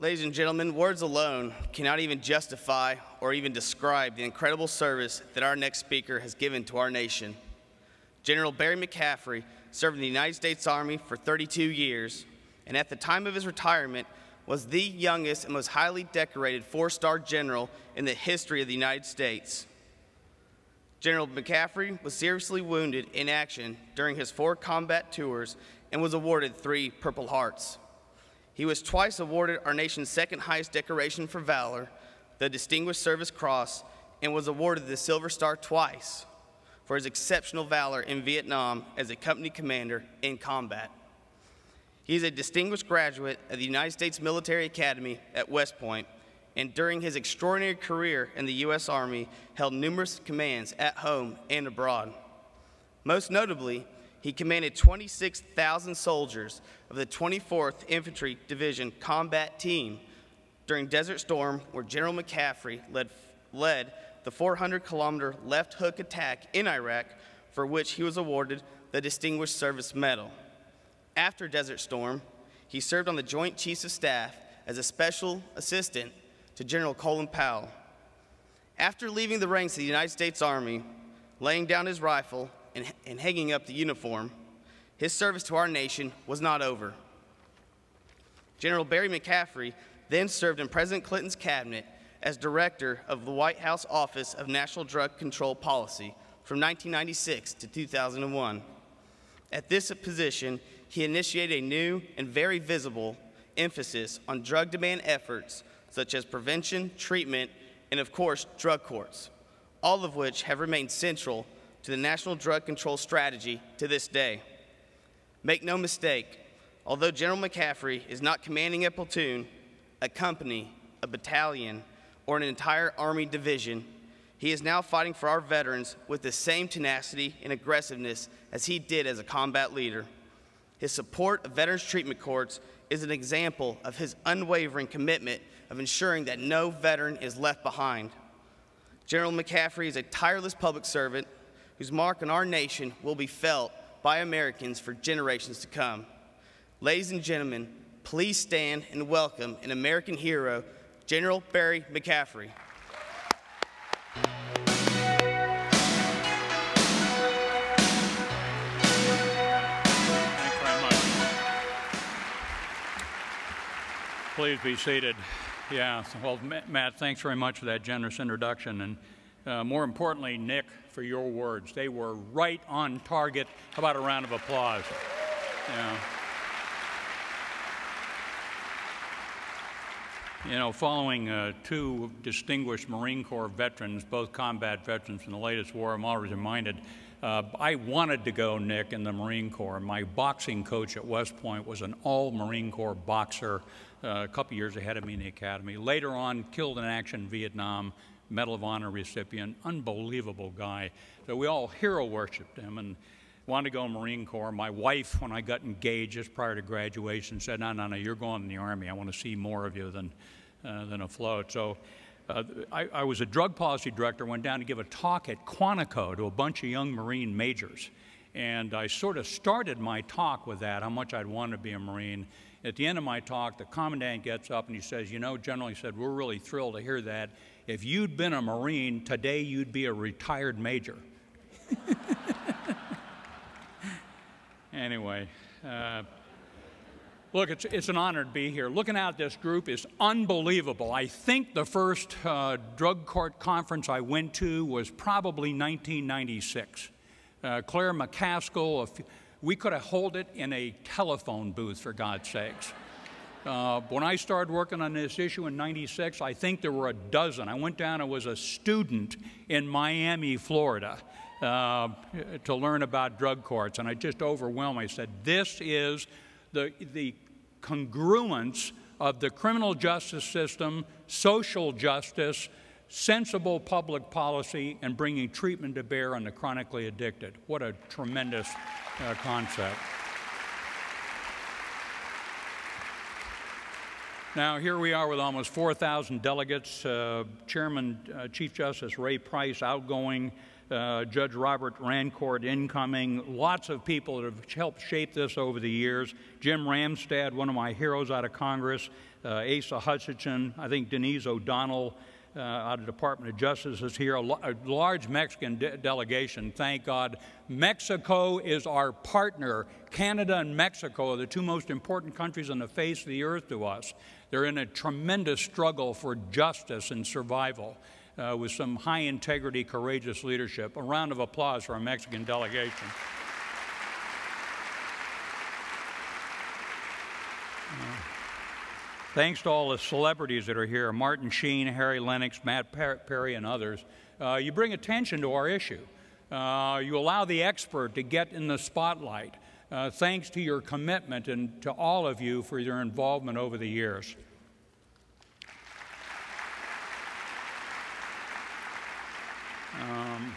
Ladies and gentlemen, words alone cannot even justify or even describe the incredible service that our next speaker has given to our nation. General Barry McCaffrey served in the United States Army for 32 years, and at the time of his retirement was the youngest and most highly decorated four-star general in the history of the United States. General McCaffrey was seriously wounded in action during his four combat tours and was awarded three Purple Hearts. He was twice awarded our nation's second highest decoration for valor, the Distinguished Service Cross, and was awarded the Silver Star twice for his exceptional valor in Vietnam as a company commander in combat. He is a distinguished graduate of the United States Military Academy at West Point, and during his extraordinary career in the U.S. Army, held numerous commands at home and abroad. Most notably, he commanded 26,000 soldiers of the 24th Infantry Division Combat Team during Desert Storm, where General McCaffrey led, led the 400 kilometer left hook attack in Iraq, for which he was awarded the Distinguished Service Medal. After Desert Storm, he served on the Joint Chiefs of Staff as a special assistant to General Colin Powell. After leaving the ranks of the United States Army, laying down his rifle, and, and hanging up the uniform, his service to our nation was not over. General Barry McCaffrey then served in President Clinton's cabinet as director of the White House Office of National Drug Control Policy from 1996 to 2001. At this position, he initiated a new and very visible emphasis on drug demand efforts such as prevention, treatment, and of course, drug courts, all of which have remained central to the National Drug Control Strategy to this day. Make no mistake, although General McCaffrey is not commanding a platoon, a company, a battalion, or an entire Army division, he is now fighting for our veterans with the same tenacity and aggressiveness as he did as a combat leader. His support of Veterans Treatment Courts is an example of his unwavering commitment of ensuring that no veteran is left behind. General McCaffrey is a tireless public servant whose mark on our nation will be felt by Americans for generations to come. Ladies and gentlemen, please stand and welcome an American hero, General Barry McCaffrey. Please be seated. Yeah, well, Matt, thanks very much for that generous introduction. And uh, more importantly, Nick, for your words. They were right on target. How about a round of applause? Yeah. You know, following uh, two distinguished Marine Corps veterans, both combat veterans from the latest war, I'm always reminded uh, I wanted to go, Nick, in the Marine Corps. My boxing coach at West Point was an all Marine Corps boxer, uh, a couple years ahead of me in the academy. Later on, killed in action in Vietnam, Medal of Honor recipient, unbelievable guy. So we all hero worshiped him and wanted to go Marine Corps. My wife, when I got engaged just prior to graduation, said, no, no, no, you're going in the Army. I want to see more of you than, uh, than afloat. So uh, I, I, was a drug policy director, went down to give a talk at Quantico to a bunch of young Marine majors. And I sort of started my talk with that, how much I'd want to be a Marine. At the end of my talk, the commandant gets up and he says, You know, General, he said, we're really thrilled to hear that. If you'd been a Marine, today you'd be a retired major. anyway, uh, look, it's, it's an honor to be here. Looking at this group is unbelievable. I think the first uh, drug court conference I went to was probably 1996. Uh, Claire McCaskill, we could have held it in a telephone booth, for God's sakes. Uh, when I started working on this issue in 96, I think there were a dozen. I went down and was a student in Miami, Florida, uh, to learn about drug courts, and I just overwhelmed. I said, This is the, the congruence of the criminal justice system, social justice, sensible public policy, and bringing treatment to bear on the chronically addicted. What a tremendous uh, concept. Now, here we are with almost 4,000 delegates. Uh, Chairman, uh, Chief Justice Ray Price, outgoing, uh, Judge Robert Rancourt incoming, lots of people that have helped shape this over the years. Jim Ramstad, one of my heroes out of Congress, uh, Asa Hutchinson, I think Denise O'Donnell uh, out of Department of Justice is here, a, large Mexican de delegation, thank God. Mexico is our partner. Canada and Mexico are the two most important countries on the face of the earth to us. They're in a tremendous struggle for justice and survival uh, with some high integrity, courageous leadership. A round of applause for our Mexican delegation. Thanks to all the celebrities that are here Martin Sheen, Harry Lennix, Matt Perry, and others. Uh, you bring attention to our issue. Uh, you allow the expert to get in the spotlight. Uh, thanks to your commitment and to all of you for your involvement over the years. Um,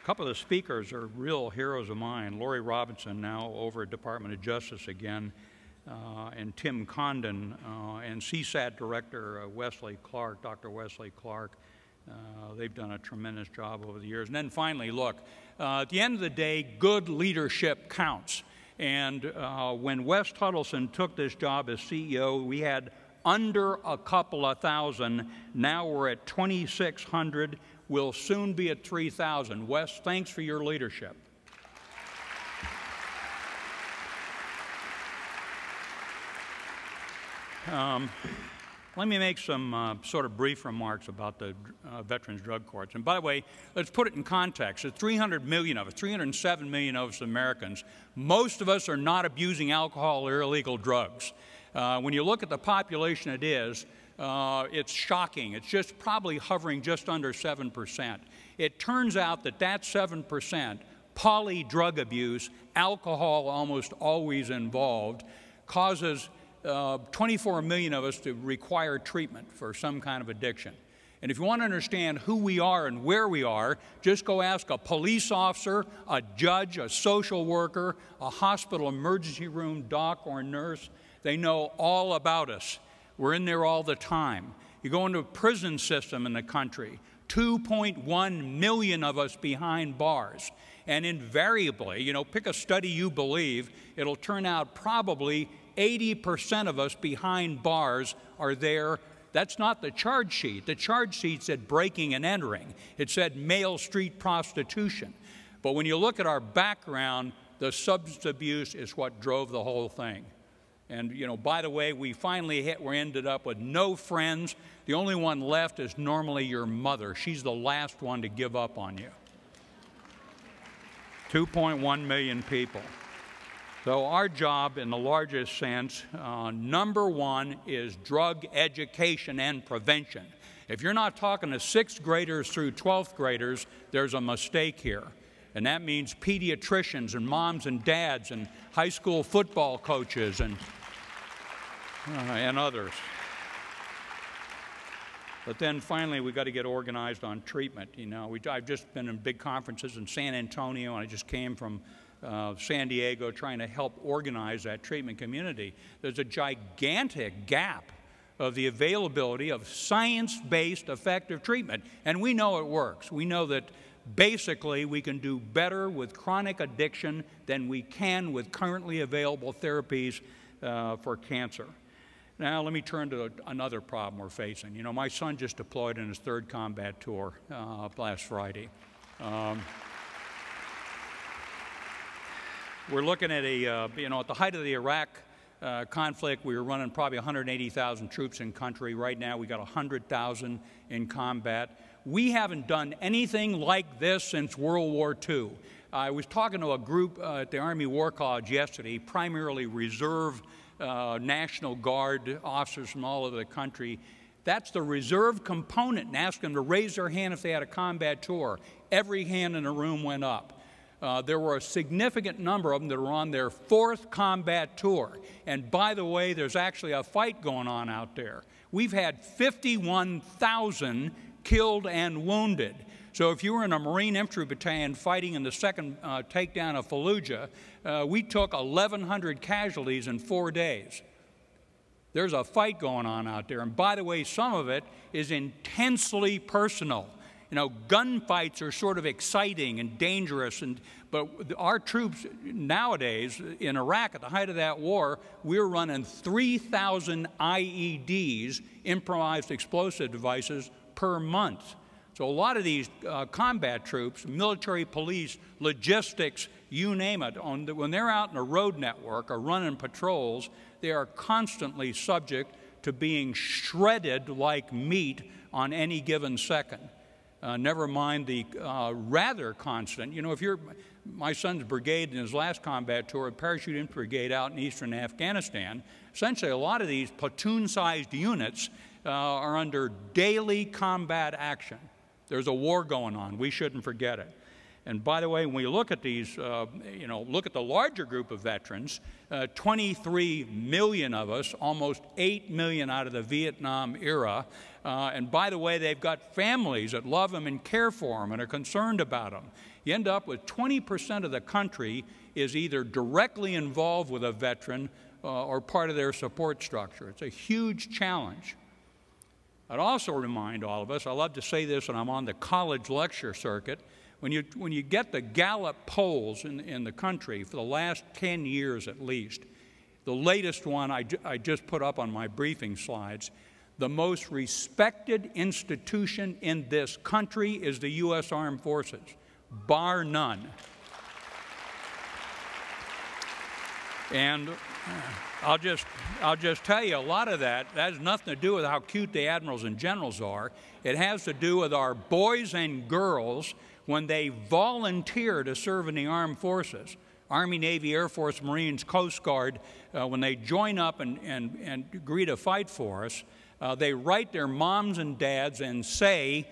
a couple of the speakers are real heroes of mine. Laurie Robinson, now over at Department of Justice again, uh, and Tim Condon, uh, and CSAT Director uh, Westley Clark, Dr. Westley Clark. Uh, they've done a tremendous job over the years. And then finally, look, uh, at the end of the day, good leadership counts. And uh, when West Huddleston took this job as CEO, we had under a couple of thousand. Now we're at 2,600. We'll soon be at 3,000. Wes, thanks for your leadership. Um, let me make some uh, sort of brief remarks about the uh, Veterans Drug Courts. And by the way, let's put it in context. There's 300 million of us, 307 million of us Americans. Most of us are not abusing alcohol or illegal drugs. Uh, when you look at the population it is, uh, it's shocking. It's just probably hovering just under 7%. It turns out that that 7%, poly drug abuse, alcohol almost always involved, causes uh, 24 million of us to require treatment for some kind of addiction. And if you want to understand who we are and where we are, just go ask a police officer, a judge, a social worker, a hospital emergency room doc or nurse. They know all about us. We're in there all the time. You go into a prison system in the country, 2.1 million of us behind bars. And invariably, you know, pick a study you believe, it'll turn out probably 80% of us behind bars are there. That's not the charge sheet. The charge sheet said breaking and entering, it said male street prostitution. But when you look at our background, the substance abuse is what drove the whole thing. And, you know, by the way, we finally hit, we ended up with no friends. The only one left is normally your mother. She's the last one to give up on you. 2.1 million people. So, our job, in the largest sense, uh, number one is drug education and prevention. If you're not talking to sixth graders through 12th graders, there's a mistake here. And that means pediatricians and moms and dads and high school football coaches and, uh, and others. But then finally, we've got to get organized on treatment. You know, we, I've just been in big conferences in San Antonio, and I just came from uh, San Diego trying to help organize that treatment community. There's a gigantic gap of the availability of science based effective treatment. And we know it works. We know that basically we can do better with chronic addiction than we can with currently available therapies uh, for cancer. Now, let me turn to another problem we're facing. You know, my son just deployed in his third combat tour uh, last Friday. Um, we're looking at a, uh, you know, at the height of the Iraq uh, conflict, we were running probably 180,000 troops in country. Right now, we got 100,000 in combat. We haven't done anything like this since World War II. I was talking to a group uh, at the Army War College yesterday, primarily reserve uh, National Guard officers from all over the country. That's the reserve component and asked them to raise their hand if they had a combat tour. Every hand in the room went up. Uh, there were a significant number of them that were on their fourth combat tour. And by the way, there's actually a fight going on out there. We've had 51,000 killed and wounded. So if you were in a Marine Infantry Battalion fighting in the second uh, takedown of Fallujah, uh, we took 1,100 casualties in four days. There's a fight going on out there. And by the way, some of it is intensely personal. You know, gunfights are sort of exciting and dangerous, and, but our troops nowadays in Iraq, at the height of that war, we were running 3,000 IEDs, improvised explosive devices, per month. So a lot of these uh, combat troops, military police, logistics, you name it, on the, when they're out in a road network or running patrols, they are constantly subject to being shredded like meat on any given second. Uh, never mind the uh, rather constant. You know, if you're my son's brigade in his last combat tour, a parachute infantry brigade out in eastern Afghanistan, essentially a lot of these platoon-sized units uh, are under daily combat action. There's a war going on. We shouldn't forget it. And by the way, when we look at these, uh, you know, look at the larger group of veterans, uh, 23 million of us, almost 8 million out of the Vietnam era. Uh, and by the way, they've got families that love them and care for them and are concerned about them. You end up with 20% of the country is either directly involved with a veteran uh, or part of their support structure. It's a huge challenge. I'd also remind all of us, I love to say this when I'm on the college lecture circuit, when you, when you get the Gallup polls in, in the country for the last 10 years at least, the latest one I, ju I just put up on my briefing slides, the most respected institution in this country is the U.S. Armed Forces, bar none. And I'll just, I'll just tell you, a lot of that, that has nothing to do with how cute the admirals and generals are. It has to do with our boys and girls when they volunteer to serve in the armed forces. Army, Navy, Air Force, Marines, Coast Guard, uh, when they join up and, and, and agree to fight for us, uh, they write their moms and dads and say,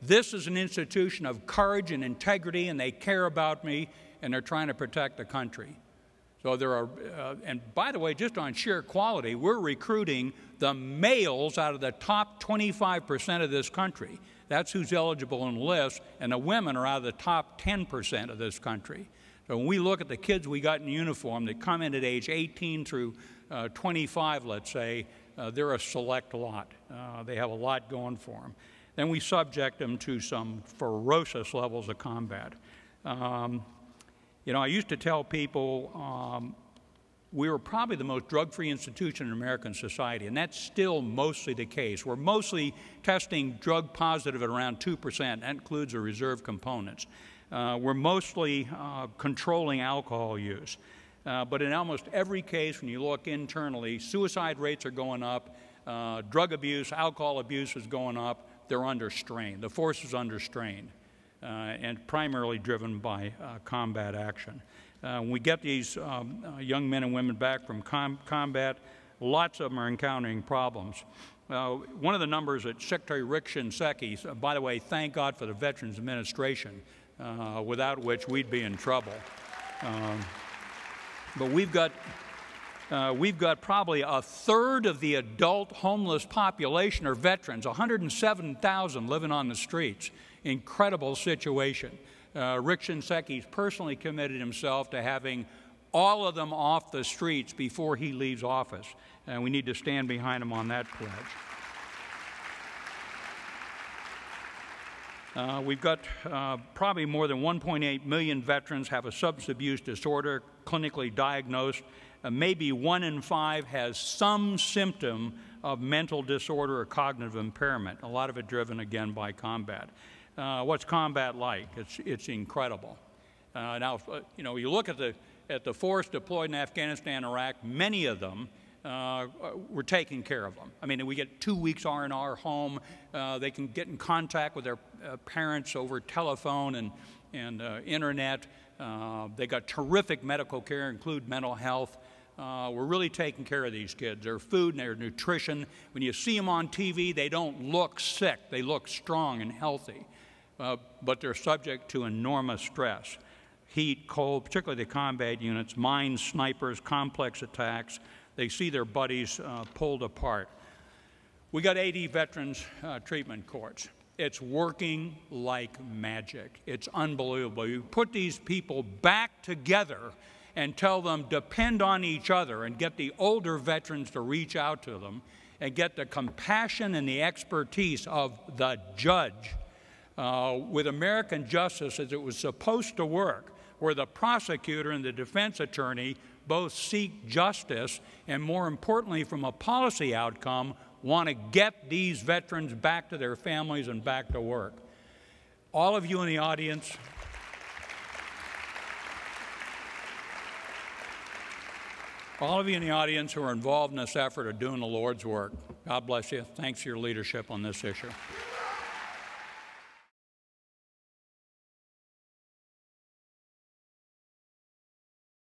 This is an institution of courage and integrity, and they care about me, and they're trying to protect the country. So there are, uh, and by the way, just on sheer quality, we're recruiting the males out of the top 25% of this country. That's who's eligible in the list, and the women are out of the top 10% of this country. So when we look at the kids we got in uniform that come in at age 18 through uh, 25, let's say, uh, they're a select lot. Uh, they have a lot going for them. Then we subject them to some ferocious levels of combat. Um, you know, I used to tell people um, we were probably the most drug free institution in American society, and that's still mostly the case. We're mostly testing drug positive at around 2%, that includes the reserve components. Uh, we're mostly uh, controlling alcohol use. Uh, but in almost every case, when you look internally, suicide rates are going up, uh, drug abuse, alcohol abuse is going up, they're under strain. The force is under strain. Uh, and primarily driven by uh, combat action. Uh, when we get these um, young men and women back from com combat, lots of them are encountering problems. Uh, one of the numbers that Secretary Rick Shinseki, uh, by the way, thank God for the Veterans Administration, uh, without which we'd be in trouble. Um, but we've got, we've got probably a third of the adult homeless population are veterans, 107,000 living on the streets incredible situation. Uh, Rick Shinseki's personally committed himself to having all of them off the streets before he leaves office. And we need to stand behind him on that pledge. Uh, we've got uh, probably more than 1.8 million veterans have a substance abuse disorder clinically diagnosed. Uh, maybe one in five has some symptom of mental disorder or cognitive impairment, a lot of it driven again by combat. Uh, what's combat like? It's, it's incredible. Uh, now, uh, you know, you look at the, at the force deployed in Afghanistan, Iraq, many of them, uh, we're taking care of them. I mean, we get two weeks R&R home. Uh, they can get in contact with their uh, parents over telephone and, and uh, internet. they got terrific medical care, include mental health. we're really taking care of these kids. Their food and their nutrition. When you see them on TV, they don't look sick. They look strong and healthy uh, but they're subject to enormous stress. Heat, cold, particularly the combat units, mines, snipers, complex attacks. They see their buddies uh, pulled apart. We got 80 veterans uh, treatment courts. It's working like magic. It's unbelievable. You put these people back together and tell them depend on each other and get the older veterans to reach out to them and get the compassion and the expertise of the judge uh, with American justice as it was supposed to work, where the prosecutor and the defense attorney both seek justice and, more importantly, from a policy outcome, want to get these veterans back to their families and back to work. All of you in the audience, all of you in the audience who are involved in this effort are doing the Lord's work. God bless you. Thanks for your leadership on this issue.